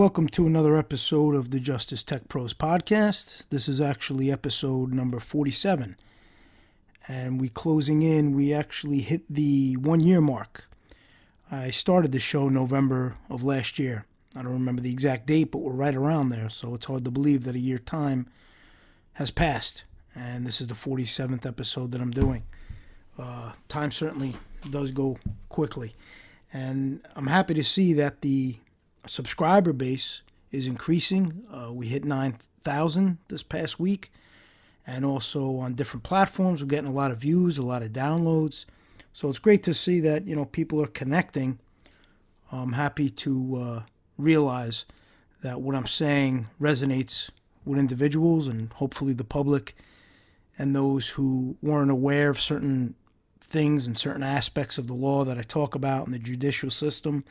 Welcome to another episode of the Justice Tech Pros podcast. This is actually episode number 47. And we closing in, we actually hit the one year mark. I started the show November of last year. I don't remember the exact date, but we're right around there, so it's hard to believe that a year time has passed. And this is the 47th episode that I'm doing. Uh, time certainly does go quickly. And I'm happy to see that the subscriber base is increasing. Uh, we hit 9,000 this past week. And also on different platforms, we're getting a lot of views, a lot of downloads. So it's great to see that, you know, people are connecting. I'm happy to uh, realize that what I'm saying resonates with individuals and hopefully the public and those who weren't aware of certain things and certain aspects of the law that I talk about in the judicial system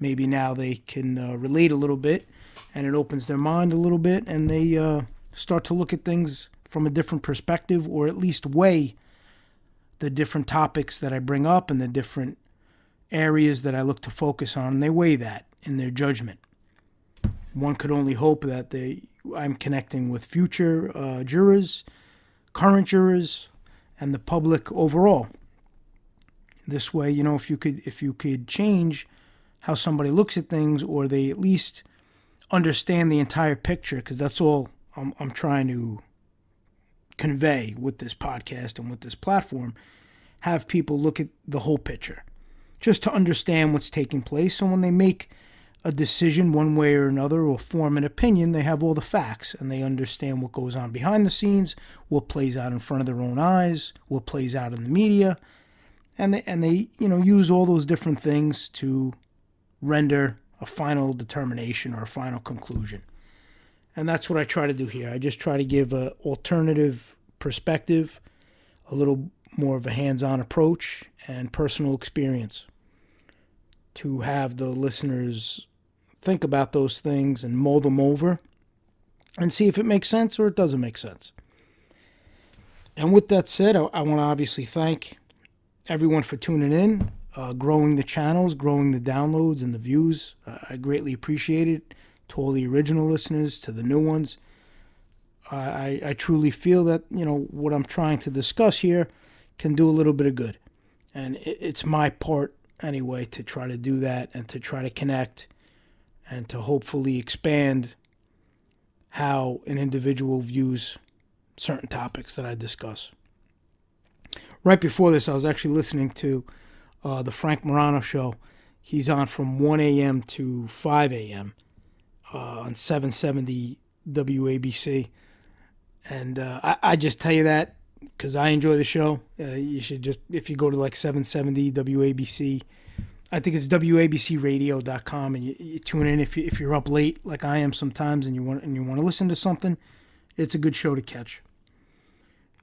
maybe now they can uh, relate a little bit and it opens their mind a little bit and they uh, start to look at things from a different perspective or at least weigh the different topics that I bring up and the different areas that I look to focus on and they weigh that in their judgment. One could only hope that they I'm connecting with future uh, jurors, current jurors, and the public overall. This way, you know, if you could if you could change how somebody looks at things or they at least understand the entire picture because that's all I'm, I'm trying to convey with this podcast and with this platform have people look at the whole picture. Just to understand what's taking place so when they make a decision one way or another or form an opinion they have all the facts and they understand what goes on behind the scenes what plays out in front of their own eyes what plays out in the media. And they and they you know use all those different things to render a final determination or a final conclusion. And that's what I try to do here. I just try to give an alternative perspective, a little more of a hands on approach, and personal experience to have the listeners think about those things and mull them over and see if it makes sense or it doesn't make sense. And with that said, I, I want to obviously thank everyone for tuning in uh, growing the channels, growing the downloads and the views. Uh, I greatly appreciate it. To all the original listeners, to the new ones, I, I truly feel that you know what I'm trying to discuss here can do a little bit of good, and it, it's my part anyway to try to do that and to try to connect and to hopefully expand how an individual views certain topics that I discuss. Right before this, I was actually listening to uh, the Frank Morano show. He's on from 1 a.m. to 5 a.m. Uh, on 770 WABC. And uh, I, I just tell you that because I enjoy the show. Uh, you should just, if you go to like 770 WABC, I think it's WABCRadio.com, and you, you tune in if, you, if you're up late like I am sometimes and you want and you want to listen to something. It's a good show to catch.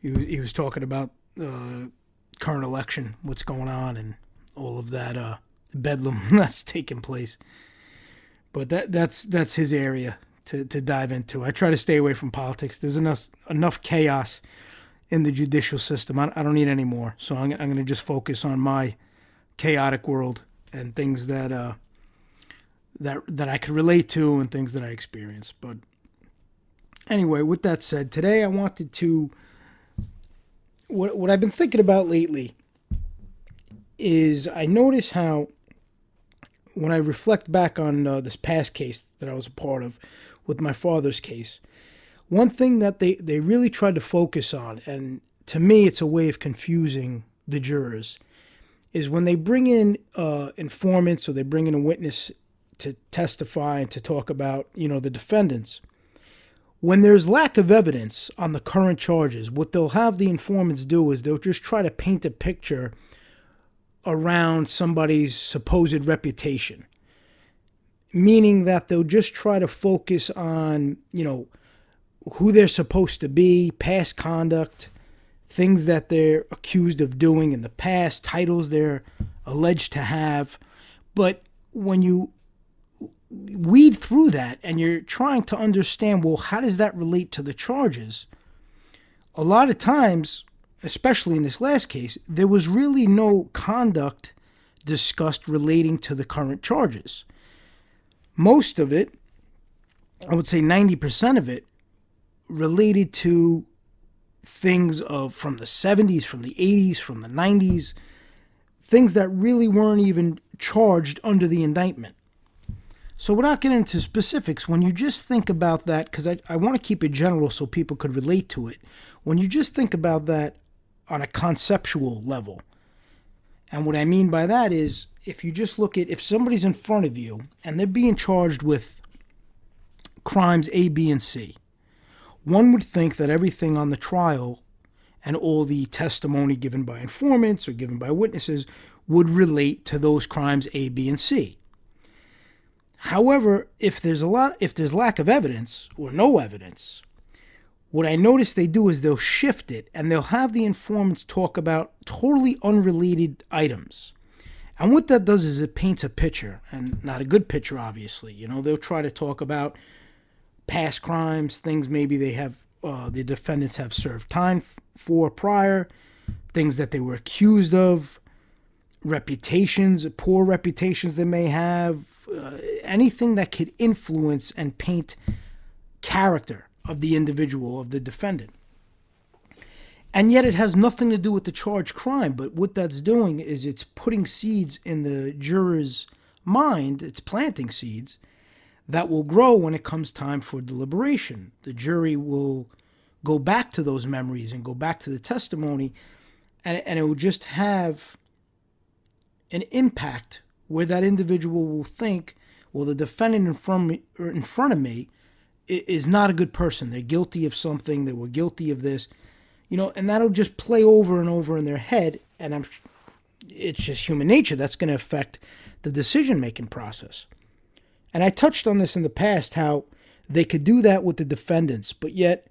He, he was talking about uh, current election, what's going on, and all of that uh, bedlam that's taking place. But that that's that's his area to, to dive into. I try to stay away from politics. There's enough enough chaos in the judicial system. I, I don't need any more. So I'm, I'm going to just focus on my chaotic world and things that uh, that that I could relate to and things that I experience. But anyway, with that said, today I wanted to what what I've been thinking about lately is I notice how when I reflect back on uh, this past case that I was a part of with my father's case, one thing that they, they really tried to focus on, and to me it's a way of confusing the jurors, is when they bring in uh, informants or they bring in a witness to testify and to talk about, you know, the defendants. When there's lack of evidence on the current charges, what they'll have the informants do is they'll just try to paint a picture around somebody's supposed reputation, meaning that they'll just try to focus on, you know, who they're supposed to be, past conduct, things that they're accused of doing in the past, titles they're alleged to have. But when you weed through that and you're trying to understand, well, how does that relate to the charges? A lot of times, especially in this last case, there was really no conduct discussed relating to the current charges. Most of it I would say 90% of it related to things of from the 70s, from the 80s, from the 90s, things that really weren't even charged under the indictment. So, without getting into specifics, when you just think about that, because I, I want to keep it general so people could relate to it, when you just think about that on a conceptual level, and what I mean by that is if you just look at if somebody's in front of you and they're being charged with crimes A, B, and C, one would think that everything on the trial and all the testimony given by informants or given by witnesses would relate to those crimes A, B, and C. However, if there's a lot if there's lack of evidence or no evidence, what I notice they do is they'll shift it and they'll have the informants talk about totally unrelated items. And what that does is it paints a picture, and not a good picture, obviously. You know, they'll try to talk about past crimes, things maybe they have, uh, the defendants have served time for prior, things that they were accused of, reputations, poor reputations they may have, uh, anything that could influence and paint character of the individual, of the defendant. And yet it has nothing to do with the charged crime, but what that's doing is it's putting seeds in the juror's mind, it's planting seeds that will grow when it comes time for deliberation. The jury will go back to those memories and go back to the testimony, and, and it will just have an impact where that individual will think, well, the defendant in front, me, er, in front of me is not a good person. They're guilty of something. They were guilty of this, you know, and that'll just play over and over in their head. And I'm, it's just human nature that's going to affect the decision making process. And I touched on this in the past how they could do that with the defendants, but yet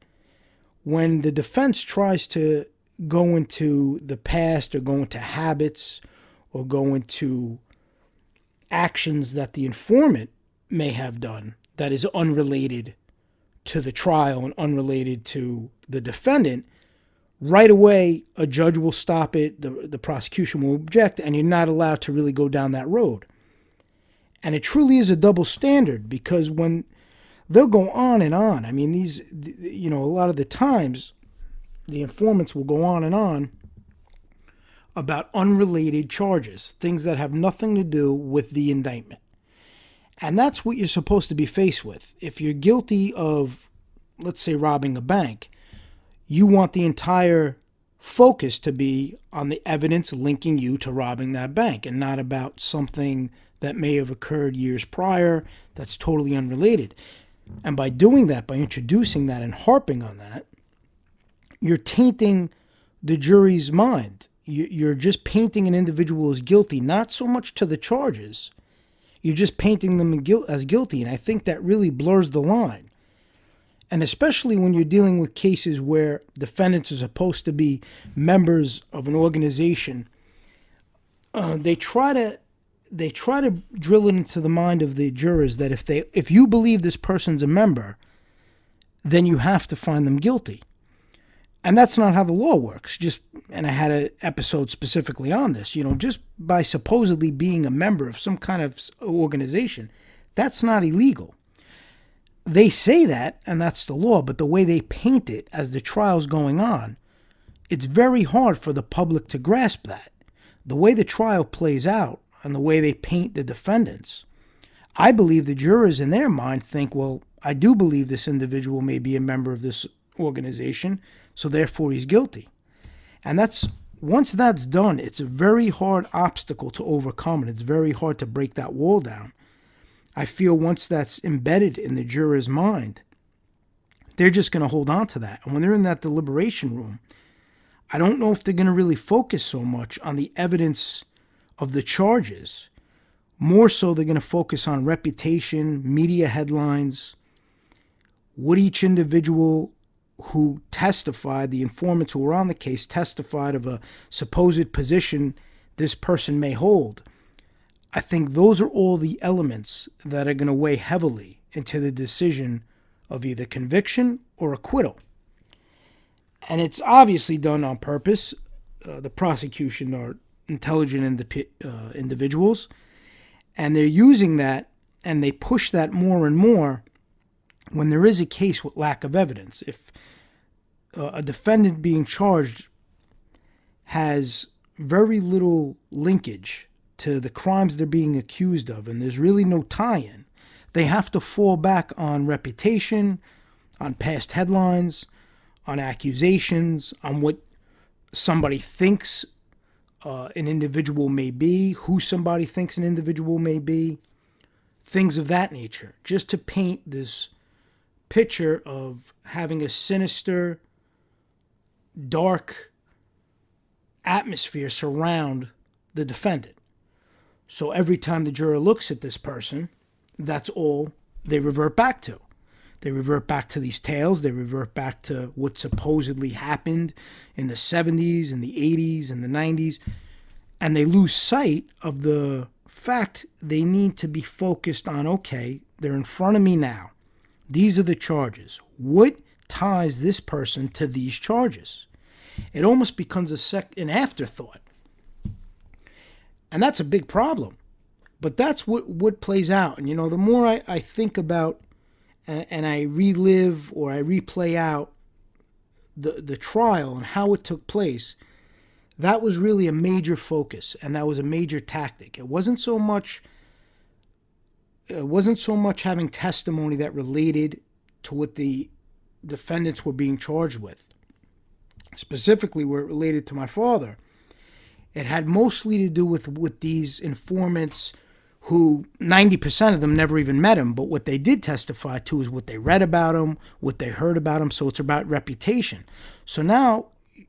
when the defense tries to go into the past or go into habits or go into actions that the informant may have done that is unrelated to the trial and unrelated to the defendant, right away a judge will stop it, the, the prosecution will object, and you're not allowed to really go down that road. And it truly is a double standard because when they'll go on and on, I mean, these, you know, a lot of the times the informants will go on and on about unrelated charges, things that have nothing to do with the indictment. And that's what you're supposed to be faced with. If you're guilty of, let's say, robbing a bank, you want the entire focus to be on the evidence linking you to robbing that bank and not about something that may have occurred years prior that's totally unrelated. And by doing that, by introducing that and harping on that, you're tainting the jury's mind you're just painting an individual as guilty, not so much to the charges. You're just painting them as guilty. And I think that really blurs the line. And especially when you're dealing with cases where defendants are supposed to be members of an organization, uh, they try to they try to drill it into the mind of the jurors that if they if you believe this person's a member, then you have to find them guilty. And that's not how the law works. Just and I had an episode specifically on this. You know, just by supposedly being a member of some kind of organization, that's not illegal. They say that, and that's the law, but the way they paint it as the trial's going on, it's very hard for the public to grasp that. The way the trial plays out and the way they paint the defendants, I believe the jurors in their mind think, well, I do believe this individual may be a member of this organization so therefore he's guilty. And that's once that's done, it's a very hard obstacle to overcome, and it's very hard to break that wall down. I feel once that's embedded in the juror's mind, they're just going to hold on to that. And when they're in that deliberation room, I don't know if they're going to really focus so much on the evidence of the charges. More so, they're going to focus on reputation, media headlines, what each individual who testified, the informants who were on the case testified of a supposed position this person may hold. I think those are all the elements that are going to weigh heavily into the decision of either conviction or acquittal. And it's obviously done on purpose. Uh, the prosecution are intelligent uh, individuals, and they're using that and they push that more and more when there is a case with lack of evidence, if uh, a defendant being charged has very little linkage to the crimes they're being accused of, and there's really no tie in, they have to fall back on reputation, on past headlines, on accusations, on what somebody thinks uh, an individual may be, who somebody thinks an individual may be, things of that nature, just to paint this picture of having a sinister, dark atmosphere surround the defendant. So every time the juror looks at this person, that's all they revert back to. They revert back to these tales. They revert back to what supposedly happened in the 70s and the 80s and the 90s. And they lose sight of the fact they need to be focused on okay, they're in front of me now. These are the charges. What ties this person to these charges? It almost becomes a sec an afterthought. And that's a big problem. But that's what, what plays out. And you know, the more I, I think about and, and I relive or I replay out the the trial and how it took place, that was really a major focus and that was a major tactic. It wasn't so much it wasn't so much having testimony that related to what the defendants were being charged with. Specifically where it related to my father. It had mostly to do with with these informants who 90% of them never even met him, but what they did testify to is what they read about him, what they heard about him, so it's about reputation. So now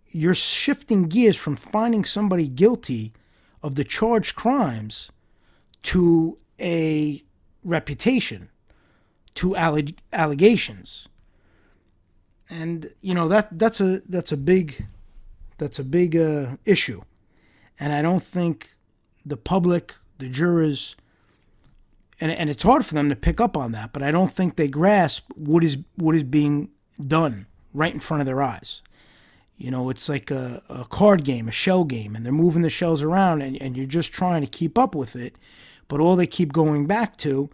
you're shifting gears from finding somebody guilty of the charged crimes to a reputation, to alleg- allegations. And you know that that's a that's a big that's a big uh, issue. And I don't think the public, the jurors, and and it's hard for them to pick up on that. But I don't think they grasp what is what is being done right in front of their eyes. You know, it's like a, a card game, a shell game, and they're moving the shells around, and, and you're just trying to keep up with it. But all they keep going back to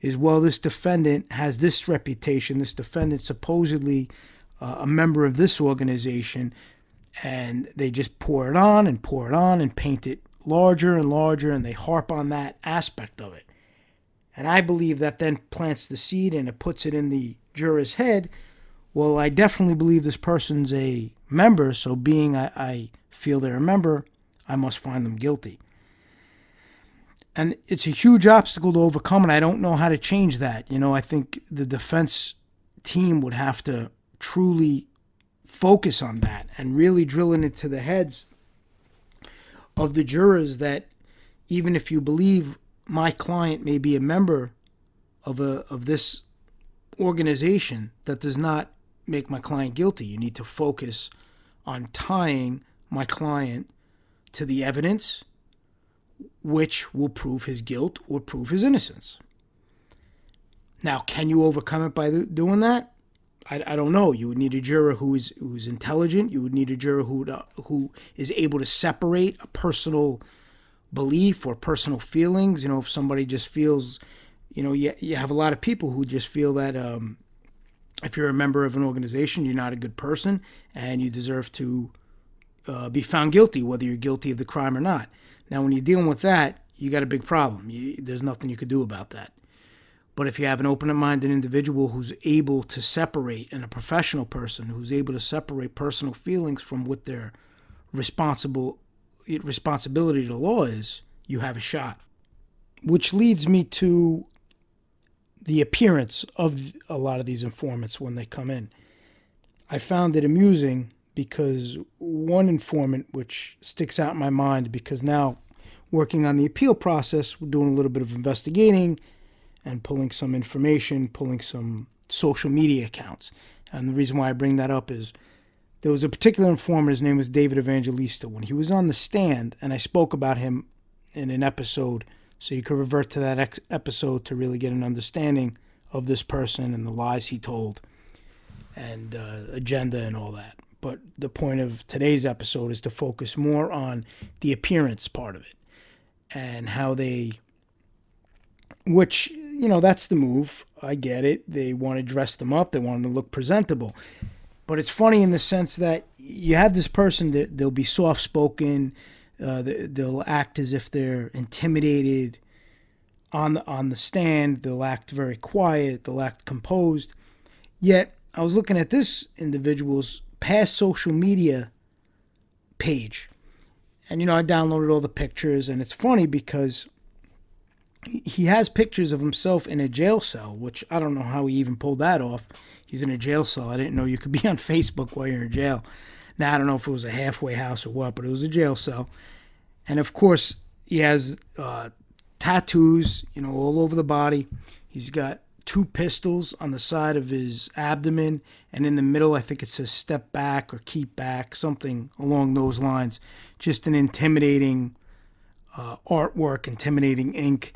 is, well, this defendant has this reputation. This defendant supposedly uh, a member of this organization, and they just pour it on and pour it on and paint it larger and larger, and they harp on that aspect of it. And I believe that then plants the seed and it puts it in the juror's head. Well, I definitely believe this person's a member, so being I, I feel they're a member, I must find them guilty. And it's a huge obstacle to overcome, and I don't know how to change that. You know, I think the defense team would have to truly focus on that and really drilling it to the heads of the jurors that even if you believe my client may be a member of a of this organization that does not make my client guilty. You need to focus on tying my client to the evidence which will prove his guilt or prove his innocence. Now, can you overcome it by doing that? I, I don't know. You would need a juror who is who's intelligent. You would need a juror who who is able to separate a personal belief or personal feelings. You know, if somebody just feels, you know, you, you have a lot of people who just feel that um, if you're a member of an organization, you're not a good person and you deserve to uh, be found guilty, whether you're guilty of the crime or not. Now, when you're dealing with that, you got a big problem. You, there's nothing you could do about that. But if you have an open minded individual who's able to separate, and a professional person who's able to separate personal feelings from what their responsible responsibility to law is, you have a shot. Which leads me to the appearance of a lot of these informants when they come in. I found it amusing because one informant, which sticks out in my mind because now working on the appeal process, we're doing a little bit of investigating and pulling some information, pulling some social media accounts. And the reason why I bring that up is there was a particular informant, his name was David Evangelista. When he was on the stand, and I spoke about him in an episode, so you could revert to that ex- episode to really get an understanding of this person and the lies he told and uh, agenda and all that. But the point of today's episode is to focus more on the appearance part of it and how they which, you know, that's the move. I get it. They want to dress them up, they want them to look presentable. But it's funny in the sense that you have this person that they'll be soft spoken, uh, they'll act as if they're intimidated on the, on the stand, they'll act very quiet, they'll act composed. Yet, I was looking at this individual's past social media page. And, you know, I downloaded all the pictures, and it's funny because he has pictures of himself in a jail cell, which I don't know how he even pulled that off. He's in a jail cell. I didn't know you could be on Facebook while you're in jail. Now, I don't know if it was a halfway house or what, but it was a jail cell. And of course, he has uh, tattoos, you know, all over the body. He's got two pistols on the side of his abdomen, and in the middle, I think it says step back or keep back, something along those lines. Just an intimidating uh, artwork, intimidating ink,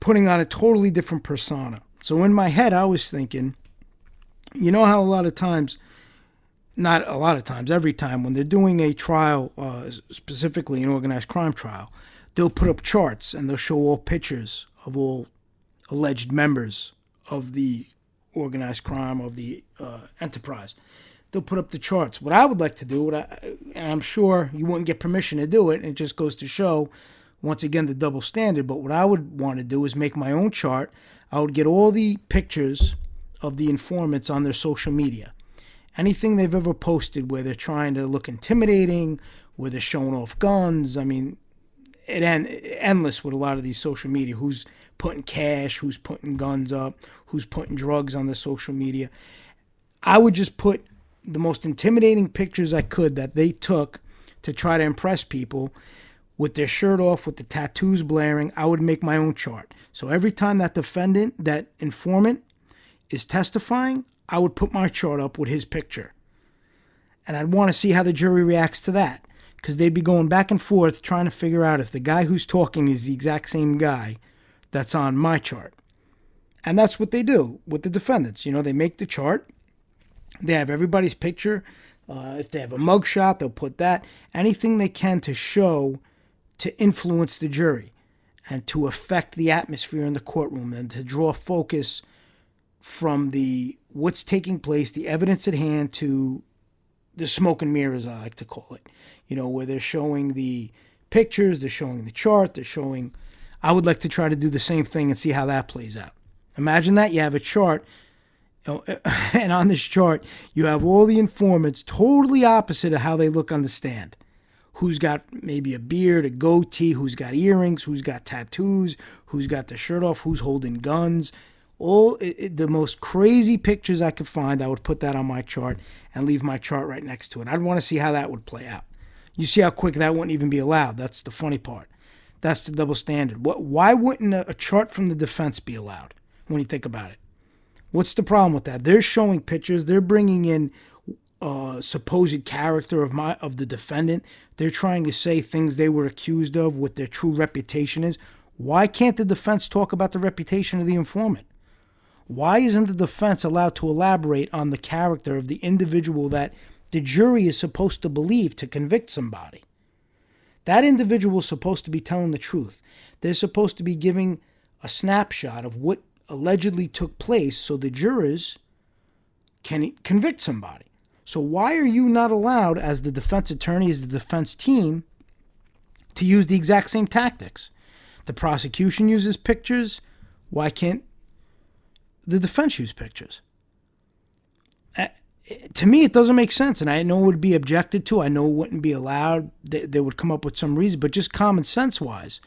putting on a totally different persona. So in my head, I was thinking, you know how a lot of times, not a lot of times, every time when they're doing a trial, uh, specifically an organized crime trial, they'll put up charts and they'll show all pictures of all alleged members of the organized crime of the uh, enterprise. They'll put up the charts. What I would like to do, what I, and I'm sure you wouldn't get permission to do it, and it just goes to show, once again, the double standard. But what I would want to do is make my own chart. I would get all the pictures of the informants on their social media. Anything they've ever posted where they're trying to look intimidating, where they're showing off guns. I mean, it end, endless with a lot of these social media. Who's putting cash, who's putting guns up, who's putting drugs on the social media. I would just put the most intimidating pictures I could that they took to try to impress people with their shirt off, with the tattoos blaring. I would make my own chart. So every time that defendant, that informant, is testifying, I would put my chart up with his picture. And I'd want to see how the jury reacts to that because they'd be going back and forth trying to figure out if the guy who's talking is the exact same guy that's on my chart. And that's what they do with the defendants. You know, they make the chart, they have everybody's picture. Uh, if they have a mugshot, they'll put that. Anything they can to show to influence the jury and to affect the atmosphere in the courtroom and to draw focus from the what's taking place, the evidence at hand, to the smoke and mirrors, I like to call it you know, where they're showing the pictures, they're showing the chart, they're showing. I would like to try to do the same thing and see how that plays out. Imagine that you have a chart, you know, and on this chart, you have all the informants totally opposite of how they look on the stand. Who's got maybe a beard, a goatee, who's got earrings, who's got tattoos, who's got the shirt off, who's holding guns. All it, it, the most crazy pictures I could find, I would put that on my chart and leave my chart right next to it. I'd want to see how that would play out. You see how quick that wouldn't even be allowed. That's the funny part. That's the double standard. What? Why wouldn't a, a chart from the defense be allowed when you think about it? What's the problem with that? They're showing pictures. They're bringing in uh, supposed character of my of the defendant. They're trying to say things they were accused of, what their true reputation is. Why can't the defense talk about the reputation of the informant? Why isn't the defense allowed to elaborate on the character of the individual that the jury is supposed to believe to convict somebody. That individual is supposed to be telling the truth. They're supposed to be giving a snapshot of what allegedly took place so the jurors can convict somebody. So, why are you not allowed, as the defense attorney, as the defense team, to use the exact same tactics? The prosecution uses pictures. Why can't the defense use pictures? To me, it doesn't make sense. And I know it would be objected to. I know it wouldn't be allowed. They, they would come up with some reason, but just common sense wise,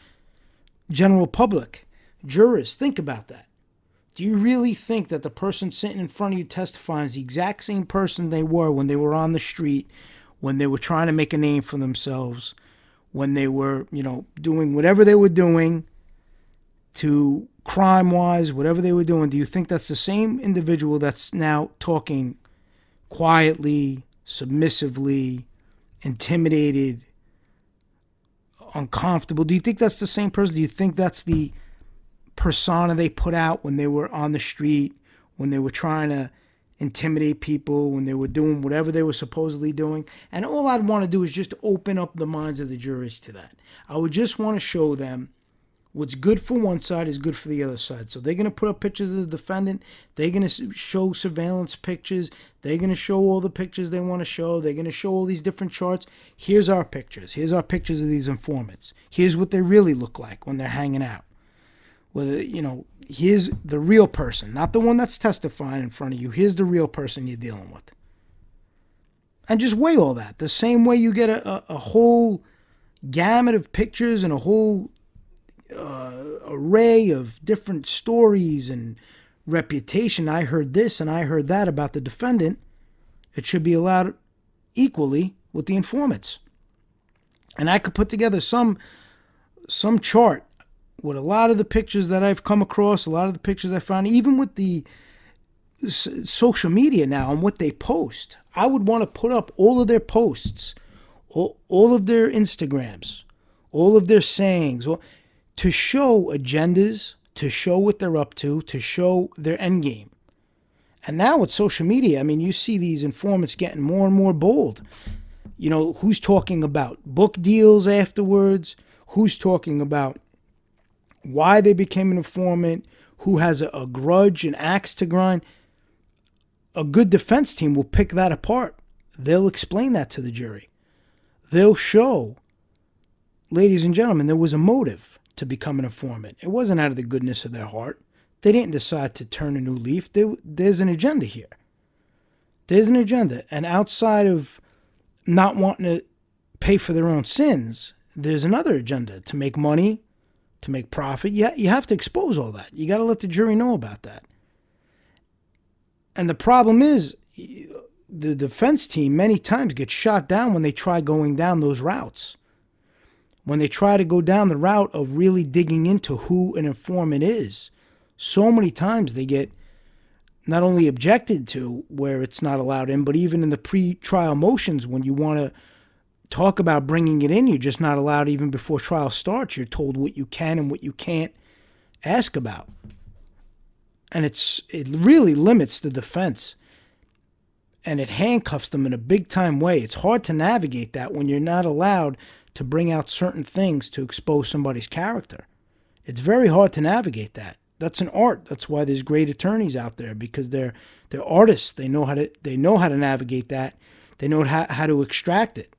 general public, jurors, think about that. Do you really think that the person sitting in front of you testifying is the exact same person they were when they were on the street, when they were trying to make a name for themselves, when they were, you know, doing whatever they were doing to crime wise, whatever they were doing? Do you think that's the same individual that's now talking quietly, submissively, intimidated, uncomfortable. Do you think that's the same person? Do you think that's the persona they put out when they were on the street, when they were trying to intimidate people, when they were doing whatever they were supposedly doing? And all I'd want to do is just open up the minds of the jurors to that. I would just want to show them What's good for one side is good for the other side. So they're going to put up pictures of the defendant. They're going to show surveillance pictures. They're going to show all the pictures they want to show. They're going to show all these different charts. Here's our pictures. Here's our pictures of these informants. Here's what they really look like when they're hanging out. Whether, you know, here's the real person, not the one that's testifying in front of you. Here's the real person you're dealing with. And just weigh all that. The same way you get a, a, a whole gamut of pictures and a whole uh, array of different stories and reputation. I heard this and I heard that about the defendant. It should be allowed equally with the informants. And I could put together some some chart with a lot of the pictures that I've come across, a lot of the pictures I found, even with the social media now and what they post. I would want to put up all of their posts, all, all of their Instagrams, all of their sayings, all, to show agendas, to show what they're up to, to show their end game. And now with social media, I mean, you see these informants getting more and more bold. You know, who's talking about book deals afterwards? Who's talking about why they became an informant? Who has a, a grudge, an axe to grind? A good defense team will pick that apart. They'll explain that to the jury. They'll show, ladies and gentlemen, there was a motive to become an informant. It wasn't out of the goodness of their heart. They didn't decide to turn a new leaf. There, there's an agenda here. There's an agenda. And outside of not wanting to pay for their own sins, there's another agenda to make money, to make profit. You, you have to expose all that. You got to let the jury know about that. And the problem is, the defense team many times gets shot down when they try going down those routes when they try to go down the route of really digging into who an informant is, so many times they get not only objected to where it's not allowed in, but even in the pre-trial motions when you want to talk about bringing it in, you're just not allowed even before trial starts. You're told what you can and what you can't ask about. And it's it really limits the defense and it handcuffs them in a big time way. It's hard to navigate that when you're not allowed to bring out certain things to expose somebody's character. It's very hard to navigate that. That's an art. That's why there's great attorneys out there because they're they're artists. They know how to they know how to navigate that. They know how, how to extract it.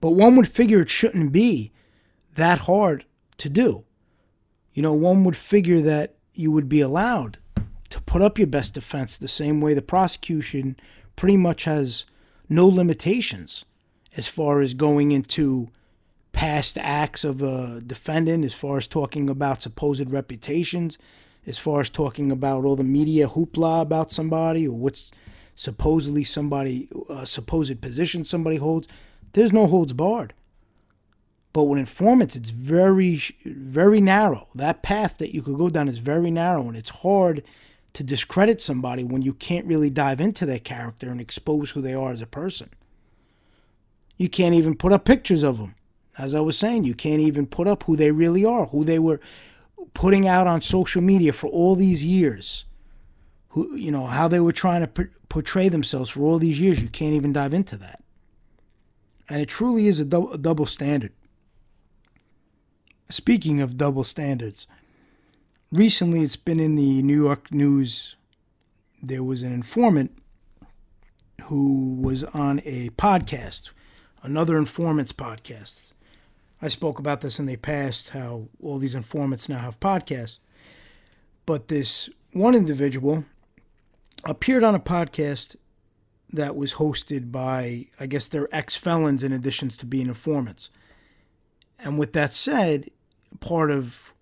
But one would figure it shouldn't be that hard to do. You know, one would figure that you would be allowed to put up your best defense the same way the prosecution pretty much has no limitations as far as going into past acts of a defendant, as far as talking about supposed reputations, as far as talking about all the media hoopla about somebody or what's supposedly somebody, uh, supposed position somebody holds. There's no holds barred. But with informants, it's very, very narrow. That path that you could go down is very narrow, and it's hard to discredit somebody when you can't really dive into their character and expose who they are as a person. You can't even put up pictures of them. As I was saying, you can't even put up who they really are, who they were putting out on social media for all these years. Who, you know, how they were trying to portray themselves for all these years. You can't even dive into that. And it truly is a, a double standard. Speaking of double standards, recently it's been in the New York news. There was an informant who was on a podcast another informants podcast. I spoke about this in the past, how all these informants now have podcasts. But this one individual appeared on a podcast that was hosted by, I guess, they're ex felons in addition to being informants. And with that said, part of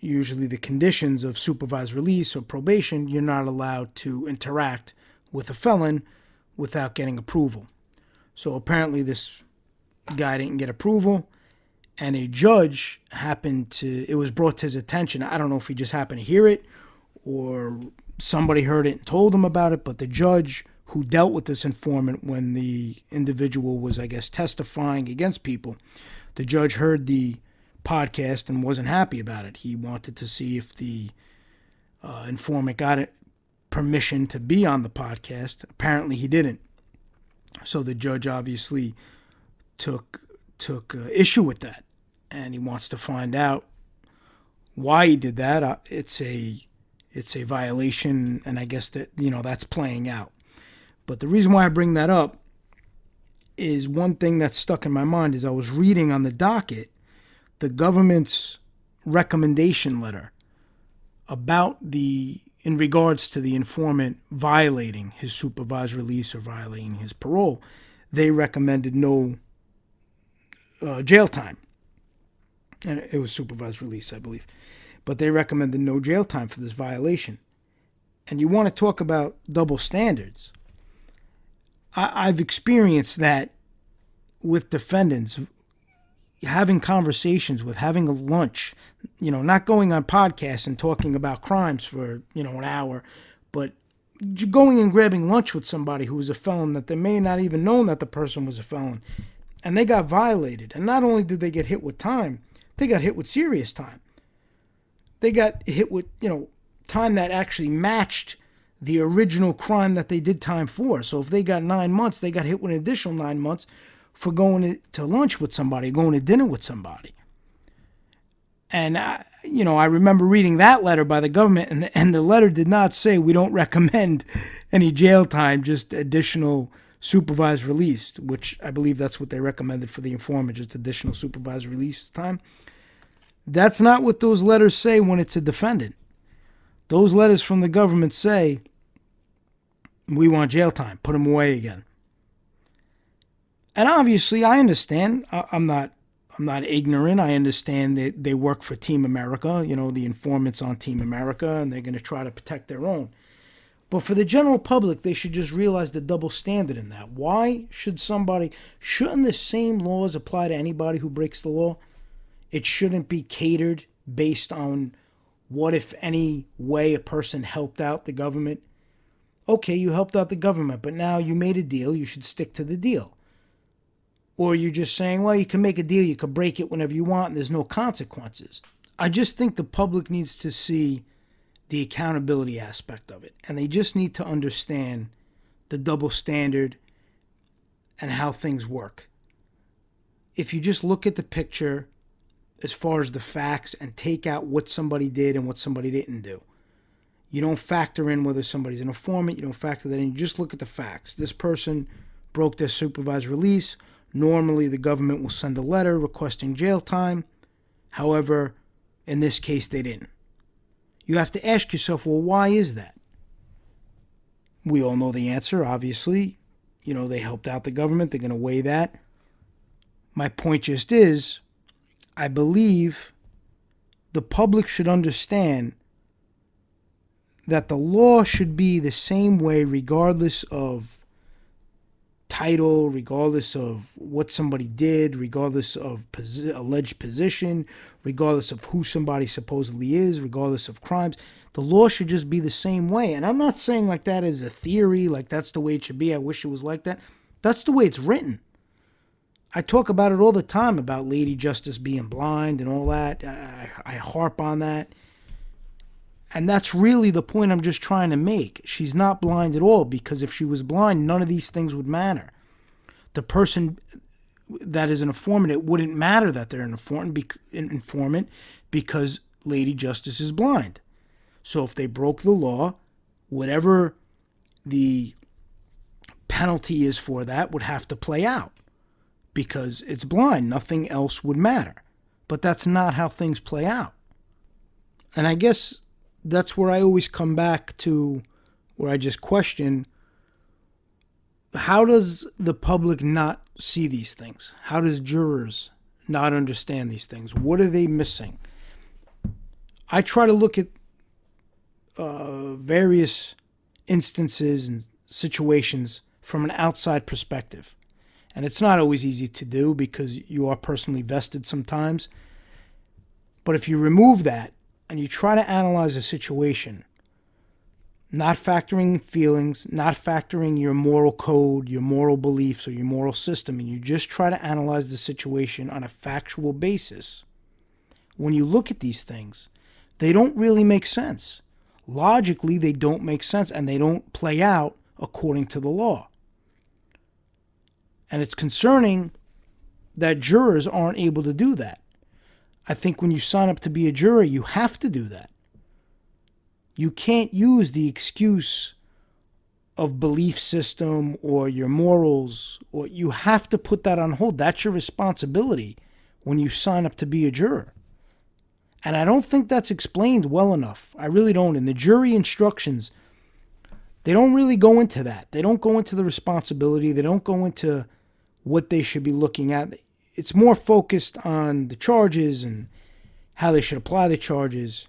usually the conditions of supervised release or probation, you're not allowed to interact with a felon without getting approval. So apparently, this guy didn't get approval, and a judge happened to, it was brought to his attention. I don't know if he just happened to hear it or somebody heard it and told him about it, but the judge who dealt with this informant when the individual was, I guess, testifying against people, the judge heard the podcast and wasn't happy about it. He wanted to see if the uh, informant got it permission to be on the podcast. Apparently, he didn't. So the judge obviously took took uh, issue with that, and he wants to find out why he did that. Uh, it's a it's a violation, and I guess that you know that's playing out. But the reason why I bring that up is one thing that's stuck in my mind is I was reading on the docket the government's recommendation letter about the in regards to the informant violating his supervised release or violating his parole, they recommended no uh, jail time. And it was supervised release, I believe. But they recommended no jail time for this violation. And you want to talk about double standards. I, I've experienced that with defendants having conversations with having a lunch you know not going on podcasts and talking about crimes for you know an hour but going and grabbing lunch with somebody who was a felon that they may not even known that the person was a felon and they got violated. And not only did they get hit with time they got hit with serious time. They got hit with you know time that actually matched the original crime that they did time for. So if they got nine months they got hit with an additional nine months for going to lunch with somebody, going to dinner with somebody. And, I, you know, I remember reading that letter by the government, and, and the letter did not say we don't recommend any jail time, just additional supervised release, which I believe that's what they recommended for the informant, just additional supervised release time. That's not what those letters say when it's a defendant. Those letters from the government say we want jail time, put him away again. And obviously, I understand. I'm not. I'm not ignorant. I understand that they work for Team America. You know, the informants on Team America, and they're going to try to protect their own. But for the general public, they should just realize the double standard in that. Why should somebody, shouldn't the same laws apply to anybody who breaks the law? It shouldn't be catered based on what, if any, way a person helped out the government. Okay, you helped out the government, but now you made a deal, you should stick to the deal. Or you're just saying, well, you can make a deal, you can break it whenever you want, and there's no consequences. I just think the public needs to see the accountability aspect of it. And they just need to understand the double standard and how things work. If you just look at the picture as far as the facts and take out what somebody did and what somebody didn't do, you don't factor in whether somebody's an informant, you don't factor that in, you just look at the facts. This person broke their supervised release Normally, the government will send a letter requesting jail time. However, in this case, they didn't. You have to ask yourself, well, why is that? We all know the answer, obviously. You know, they helped out the government, they're going to weigh that. My point just is, I believe the public should understand that the law should be the same way regardless of title, regardless of what somebody did, regardless of posi- alleged position, regardless of who somebody supposedly is, regardless of crimes. The law should just be the same way. And I'm not saying like that as a theory, like that's the way it should be. I wish it was like that. That's the way it's written. I talk about it all the time about Lady Justice being blind and all that. I, I harp on that. And that's really the point I'm just trying to make. She's not blind at all because if she was blind, none of these things would matter. The person that is an informant, it wouldn't matter that they're an informant because Lady Justice is blind. So if they broke the law, whatever the penalty is for that would have to play out because it's blind. Nothing else would matter. But that's not how things play out. And I guess that's where I always come back to where I just question how does the public not see these things? How does jurors not understand these things? What are they missing? I try to look at uh, various instances and situations from an outside perspective. And it's not always easy to do because you are personally vested sometimes. But if you remove that and you try to analyze a situation, not factoring feelings, not factoring your moral code, your moral beliefs, or your moral system, and you just try to analyze the situation on a factual basis, when you look at these things, they don't really make sense. Logically, they don't make sense and they don't play out according to the law. And it's concerning that jurors aren't able to do that. I think when you sign up to be a juror, you have to do that. You can't use the excuse of belief system or your morals or you have to put that on hold. That's your responsibility when you sign up to be a juror. And I don't think that's explained well enough. I really don't. In the jury instructions, they don't really go into that. They don't go into the responsibility. They don't go into what they should be looking at. It's more focused on the charges and how they should apply the charges.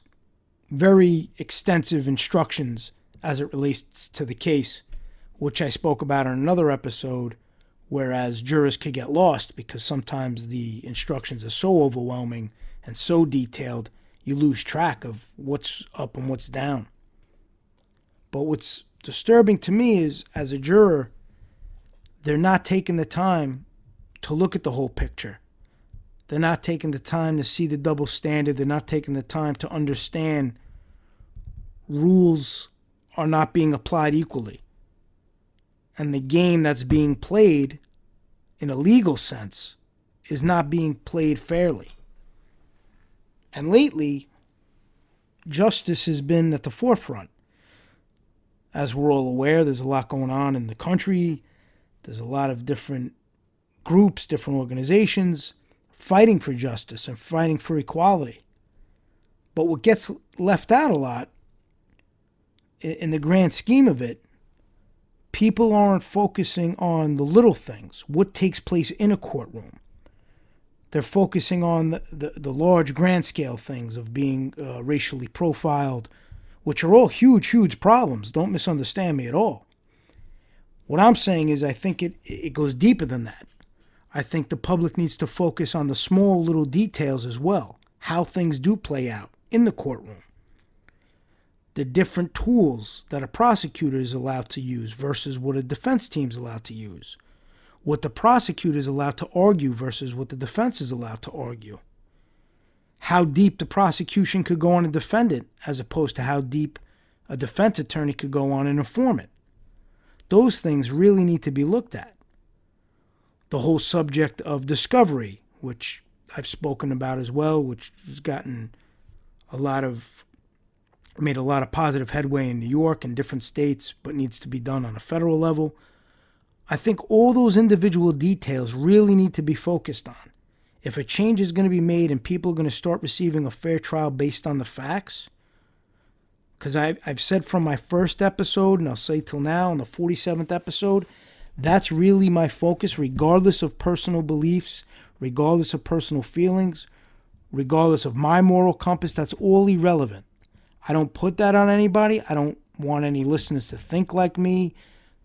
Very extensive instructions as it relates to the case, which I spoke about in another episode, whereas jurors could get lost because sometimes the instructions are so overwhelming and so detailed, you lose track of what's up and what's down. But what's disturbing to me is, as a juror, they're not taking the time to look at the whole picture. They're not taking the time to see the double standard. They're not taking the time to understand rules are not being applied equally. And the game that's being played in a legal sense is not being played fairly. And lately, justice has been at the forefront. As we're all aware, there's a lot going on in the country. There's a lot of different groups, different organizations fighting for justice and fighting for equality. But what gets left out a lot, in the grand scheme of it, people aren't focusing on the little things, what takes place in a courtroom. They're focusing on the, the, the large, grand scale things of being uh, racially profiled, which are all huge, huge problems. Don't misunderstand me at all. What I'm saying is, I think it, it goes deeper than that. I think the public needs to focus on the small little details as well, how things do play out in the courtroom. The different tools that a prosecutor is allowed to use versus what a defense team is allowed to use what the prosecutor is allowed to argue versus what the defense is allowed to argue. How deep the prosecution could go on a defendant as opposed to how deep a defense attorney could go on an informant. Those things really need to be looked at. The whole subject of discovery, which I've spoken about as well, which has gotten a lot of made a lot of positive headway in New York and different states, but needs to be done on a federal level. I think all those individual details really need to be focused on. If a change is going to be made and people are going to start receiving a fair trial based on the facts, because I've said from my first episode, and I'll say till now, on the 47th episode, that's really my focus, regardless of personal beliefs, regardless of personal feelings, regardless of my moral compass, that's all irrelevant. I don't put that on anybody. I don't want any listeners to think like me,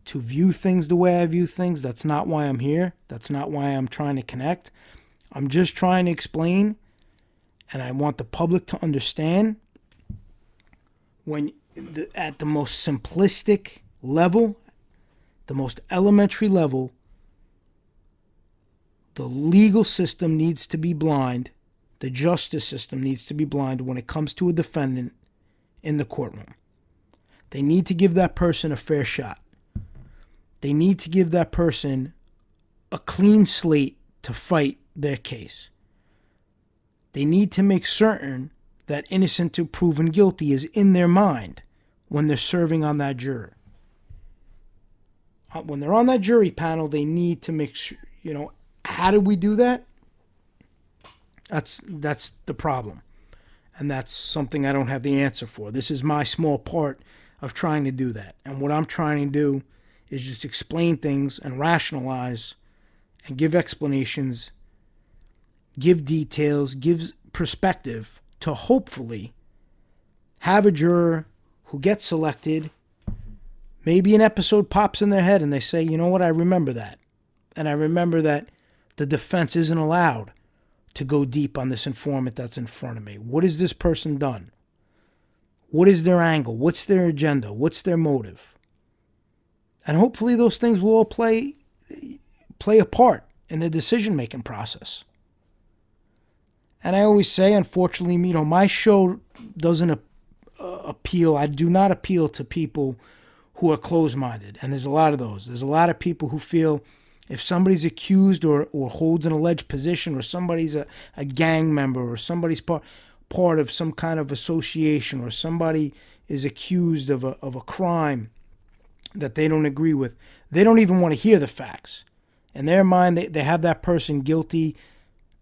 to view things the way I view things. That's not why I'm here. That's not why I'm trying to connect. I'm just trying to explain, and I want the public to understand when the, at the most simplistic level, the most elementary level, the legal system needs to be blind. The justice system needs to be blind when it comes to a defendant in the courtroom. They need to give that person a fair shot. They need to give that person a clean slate to fight their case. They need to make certain that innocent to proven guilty is in their mind when they're serving on that juror. Uh, when they're on that jury panel, they need to make sure, you know, how do we do that? That's that's the problem. And that's something I don't have the answer for. This is my small part of trying to do that. And what I'm trying to do is just explain things and rationalize and give explanations, give details, give perspective to hopefully have a juror who gets selected. Maybe an episode pops in their head and they say, you know what, I remember that. And I remember that the defense isn't allowed to go deep on this informant that's in front of me. What has this person done? What is their angle? What's their agenda? What's their motive? And hopefully those things will all play play a part in the decision making process. And I always say, unfortunately, you know, my show doesn't uh, appeal. I do not appeal to people who are closed minded. And there's a lot of those. There's a lot of people who feel If somebody's accused or, or holds an alleged position, or somebody's a, a gang member, or somebody's part part of some kind of association, or somebody is accused of a, of a crime that they don't agree with, they don't even want to hear the facts. In their mind, they, they have that person guilty,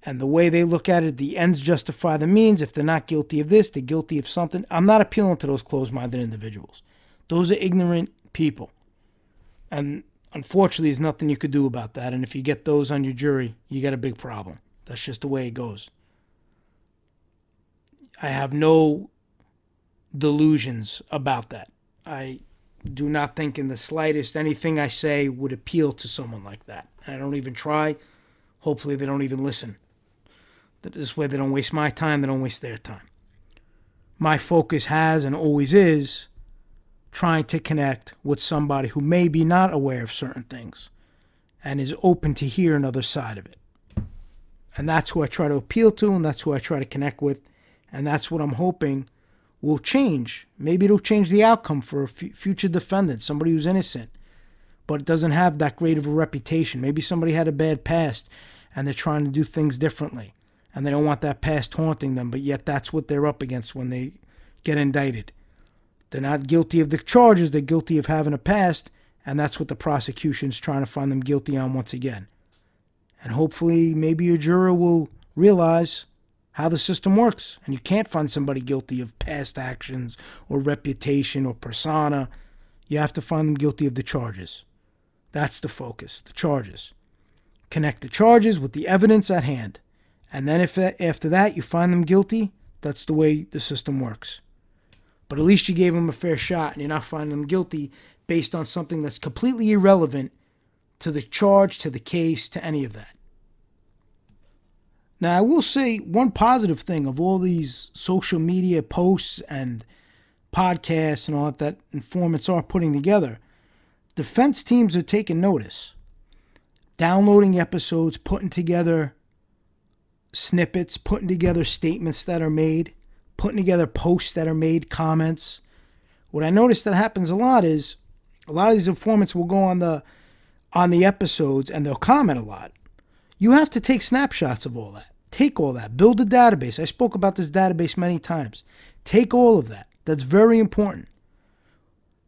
and the way they look at it, the ends justify the means. If they're not guilty of this, they're guilty of something. I'm not appealing to those closed minded individuals. Those are ignorant people. And unfortunately, there's nothing you could do about that. And if you get those on your jury, you got a big problem. That's just the way it goes. I have no delusions about that. I do not think in the slightest anything I say would appeal to someone like that. I don't even try. Hopefully, they don't even listen. This way, they don't waste my time, they don't waste their time. My focus has and always is trying to connect with somebody who may be not aware of certain things and is open to hear another side of it. And that's who I try to appeal to, and that's who I try to connect with. And that's what I'm hoping will change. Maybe it'll change the outcome for a f- future defendant, somebody who's innocent, but doesn't have that great of a reputation. Maybe somebody had a bad past and they're trying to do things differently and they don't want that past haunting them, but yet that's what they're up against when they get indicted. They're not guilty of the charges, they're guilty of having a past, and that's what the prosecution's trying to find them guilty on once again. And hopefully, maybe a juror will realize how the system works. And you can't find somebody guilty of past actions or reputation or persona. You have to find them guilty of the charges. That's the focus, the charges. Connect the charges with the evidence at hand. And then if after that you find them guilty, that's the way the system works. But at least you gave them a fair shot and you're not finding them guilty based on something that's completely irrelevant to the charge, to the case, to any of that. Now, I will say one positive thing of all these social media posts and podcasts and all that, that informants are putting together. Defense teams are taking notice, downloading episodes, putting together snippets, putting together statements that are made, putting together posts that are made, comments. What I notice that happens a lot is a lot of these informants will go on the on the episodes and they'll comment a lot. You have to take snapshots of all that. Take all that. Build a database. I spoke about this database many times. Take all of that. That's very important.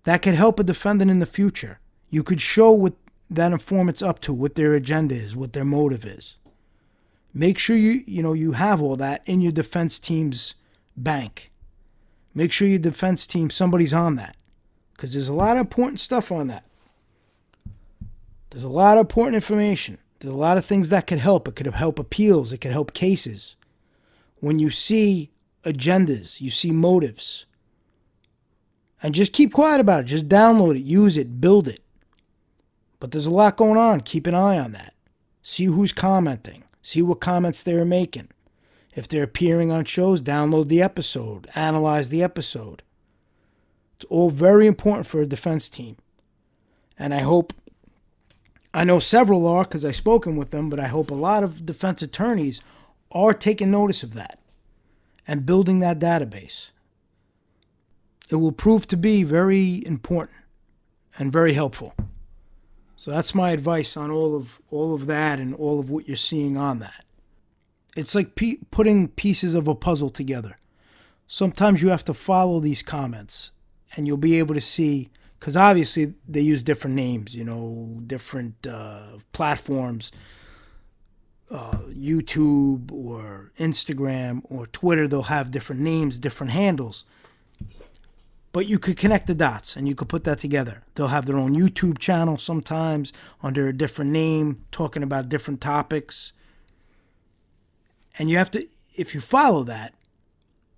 That could help a defendant in the future. You could show what that informant's up to, what their agenda is, what their motive is. Make sure you you know you have all that in your defense team's bank. Make sure your defense team somebody's on that because there's a lot of important stuff on that. There's a lot of important information. There's a lot of things that could help. It could help appeals. It could help cases. When you see agendas, you see motives, and just keep quiet about it. Just download it, use it, build it. But there's a lot going on. Keep an eye on that. See who's commenting. See what comments they're making. If they're appearing on shows, download the episode, analyze the episode. It's all very important for a defense team. And I hope, I know several are because I've spoken with them, but I hope a lot of defense attorneys are taking notice of that and building that database. It will prove to be very important and very helpful. So that's my advice on all of all of that and all of what you're seeing on that. It's like putting pieces of a puzzle together. Sometimes you have to follow these comments and you'll be able to see because obviously they use different names, you know, different uh, platforms, uh, YouTube or Instagram or Twitter. They'll have different names, different handles. But you could connect the dots and you could put that together. They'll have their own YouTube channel sometimes under a different name, talking about different topics. And you have to, if you follow that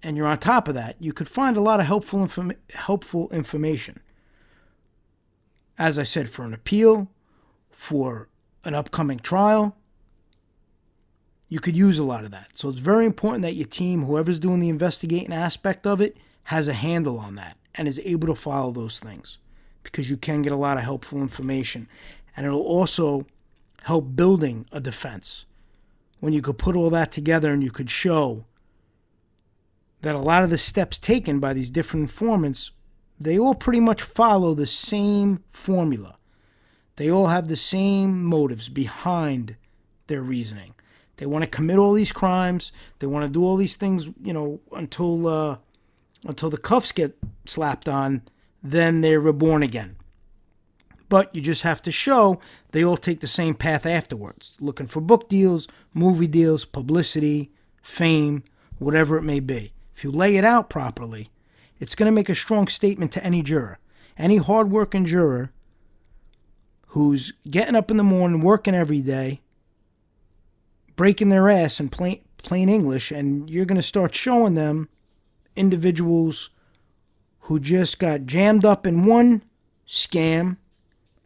and you're on top of that, you could find a lot of helpful, inform- helpful information. As I said, for an appeal, for an upcoming trial, you could use a lot of that. So it's very important that your team, whoever's doing the investigating aspect of it, has a handle on that and is able to follow those things because you can get a lot of helpful information. And it'll also help building a defense when you could put all that together and you could show that a lot of the steps taken by these different informants they all pretty much follow the same formula They all have the same motives behind their reasoning. They want to commit all these crimes. They want to do all these things, you know, until uh, until the cuffs get slapped on. Then they're reborn again. But you just have to show they all take the same path afterwards, looking for book deals, movie deals, publicity, fame, whatever it may be. If you lay it out properly, it's going to make a strong statement to any juror. Any hardworking juror who's getting up in the morning, working every day, breaking their ass in plain, plain English, and you're going to start showing them individuals who just got jammed up in one scam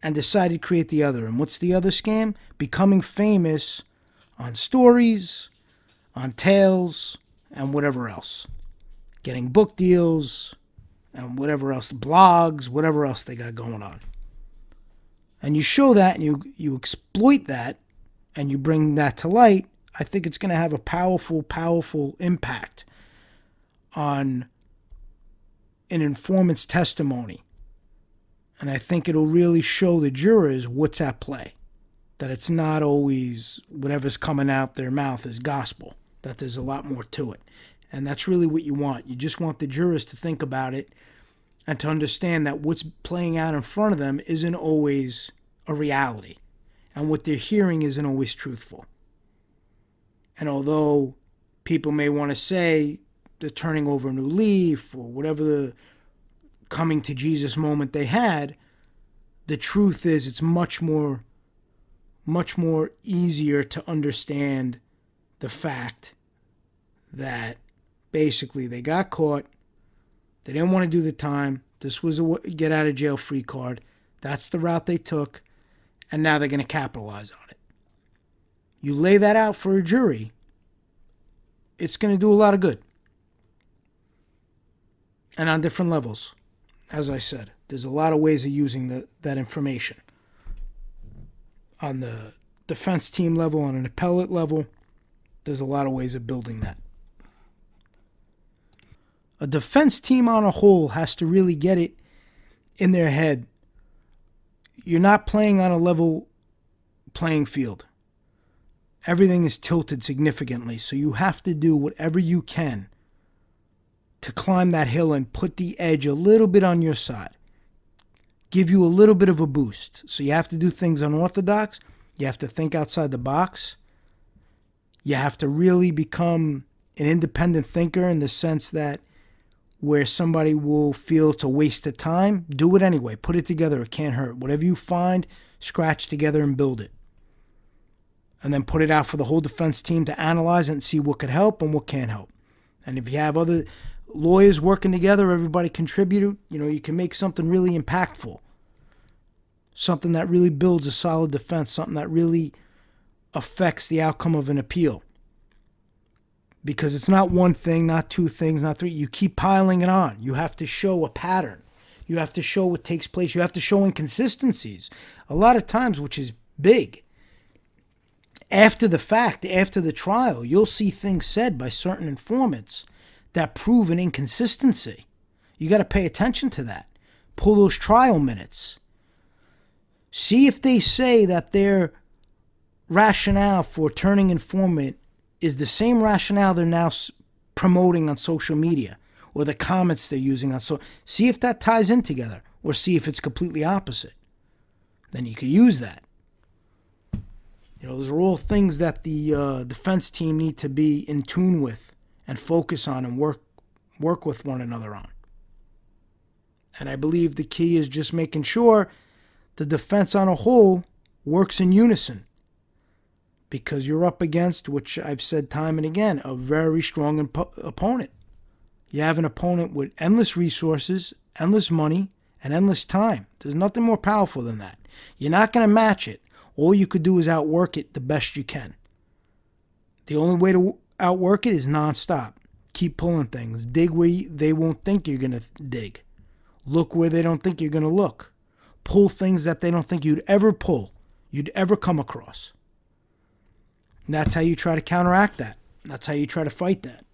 and decided to create the other. And what's the other scam? Becoming famous on stories, on tales, and whatever else. Getting book deals and whatever else, blogs, whatever else they got going on. And you show that and you, you exploit that and you bring that to light, I think it's going to have a powerful, powerful impact on an informant's testimony. And I think it'll really show the jurors what's at play. That it's not always whatever's coming out their mouth is gospel, that there's a lot more to it. And that's really what you want. You just want the jurors to think about it and to understand that what's playing out in front of them isn't always a reality. And what they're hearing isn't always truthful. And although people may want to say the turning over a new leaf or whatever the coming to Jesus moment they had, the truth is it's much more much more easier to understand the fact that basically they got caught, they didn't want to do the time, this was a get out of jail free card. That's the route they took, and now they're going to capitalize on it. You lay that out for a jury, it's going to do a lot of good. And on different levels as I said, there's a lot of ways of using the, that information. On the defense team level, on an appellate level, there's a lot of ways of building that. A defense team on a whole has to really get it in their head. You're not playing on a level playing field. Everything is tilted significantly, so you have to do whatever you can to climb that hill and put the edge a little bit on your side. Give you a little bit of a boost. So you have to do things unorthodox. You have to think outside the box. You have to really become an independent thinker in the sense that where somebody will feel it's a waste of time, do it anyway. Put it together. It can't hurt. Whatever you find, scratch together and build it. And then put it out for the whole defense team to analyze it and see what could help and what can't help. And if you have other lawyers working together, everybody contributed, you know, you can make something really impactful. Something that really builds a solid defense, something that really affects the outcome of an appeal. Because it's not one thing, not two things, not three. You keep piling it on. You have to show a pattern. You have to show what takes place. You have to show inconsistencies. A lot of times, which is big. After the fact, after the trial, you'll see things said by certain informants that prove an inconsistency. You got to pay attention to that. Pull those trial minutes. See if they say that their rationale for turning informant is the same rationale they're now promoting on social media or the comments they're using on so see if that ties in together or see if it's completely opposite then you could use that you know those are all things that the uh, defense team need to be in tune with and focus on and work work with one another on. And I believe the key is just making sure the defense on a whole works in unison. Because you're up against, which I've said time and again, a very strong opponent. You have an opponent with endless resources, endless money, and endless time. There's nothing more powerful than that. You're not going to match it. All you could do is outwork it the best you can. The only way to outwork it is nonstop. Keep pulling things. Dig where they won't think you're going to dig. Look where they don't think you're going to look. Pull things that they don't think you'd ever pull, you'd ever come across. And that's how you try to counteract that. That's how you try to fight that.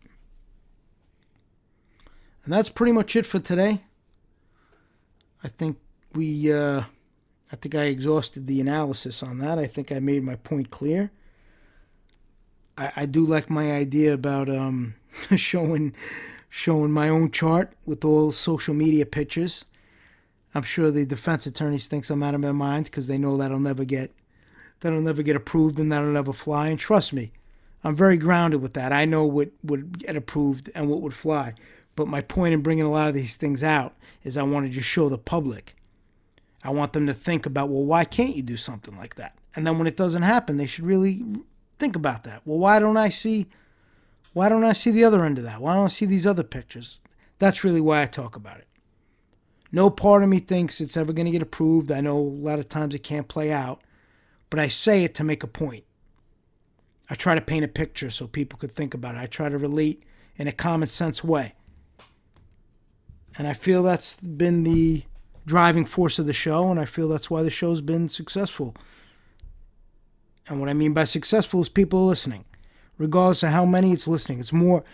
And that's pretty much it for today. I think we uh, I think I exhausted the analysis on that. I think I made my point clear. I, I do like my idea about um, showing showing my own chart with all social media pictures. I'm sure the defense attorneys thinks I'm out of my mind because they know that'll never get that'll never get approved and that'll never fly. And trust me, I'm very grounded with that. I know what would get approved and what would fly. But my point in bringing a lot of these things out is I want to just show the public. I want them to think about, well, why can't you do something like that? And then when it doesn't happen, they should really think about that. Well, why don't I see why don't I see the other end of that? Why don't I see these other pictures? That's really why I talk about it. No part of me thinks it's ever going to get approved. I know a lot of times it can't play out, but I say it to make a point. I try to paint a picture so people could think about it. I try to relate in a common sense way. And I feel that's been the driving force of the show, and I feel that's why the show's been successful. And what I mean by successful is people listening, regardless of how many it's listening. It's more,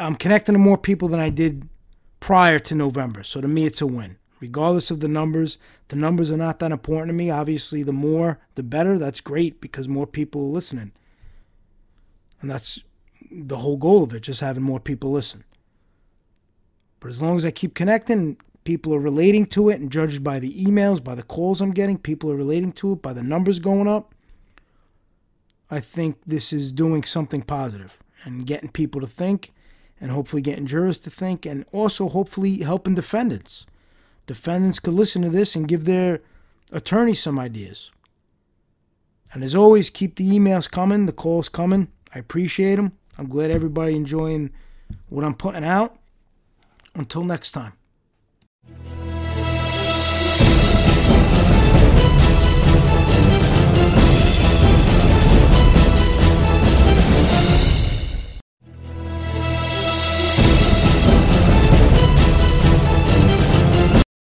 I'm connecting to more people than I did prior to November. So to me, it's a win. Regardless of the numbers, the numbers are not that important to me. Obviously, the more, the better. That's great because more people are listening. And that's the whole goal of it, just having more people listen. But as long as I keep connecting, people are relating to it and judged by the emails, by the calls I'm getting, people are relating to it, by the numbers going up. I think this is doing something positive and getting people to think and hopefully getting jurors to think and also hopefully helping defendants. Defendants could listen to this and give their attorneys some ideas. And as always, keep the emails coming, the calls coming. I appreciate them. I'm glad everybody enjoying what I'm putting out. Until next time.